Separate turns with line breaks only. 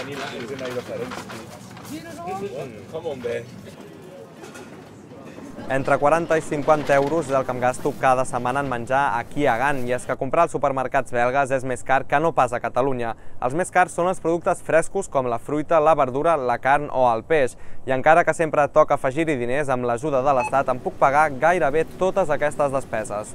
Any is una diferència. Come on, bé.
Entre 40 i 50 euros és el que em gasto cada setmana en menjar aquí a Gant, i és que comprar als supermercats belgues és més car que no pas a Catalunya. Els més cars són els productes frescos com la fruita, la verdura, la carn o el peix. I encara que sempre toca afegir-hi diners, amb l'ajuda de l'Estat em puc pagar gairebé totes aquestes despeses.